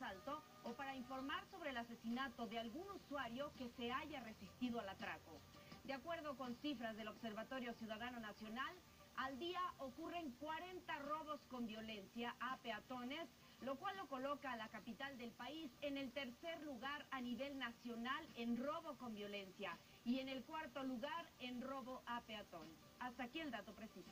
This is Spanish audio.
asalto o para informar sobre el asesinato de algún usuario que se haya resistido al atraco. De acuerdo con cifras del Observatorio Ciudadano Nacional, al día ocurren 40 robos con violencia a peatones, lo cual lo coloca a la capital del país en el tercer lugar a nivel nacional en robo con violencia y en el cuarto lugar en robo a peatón. Hasta aquí el dato preciso.